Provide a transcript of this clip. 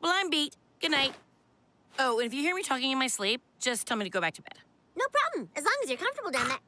Well, I'm beat. Good night. Oh, and if you hear me talking in my sleep, just tell me to go back to bed. No problem, as long as you're comfortable down there.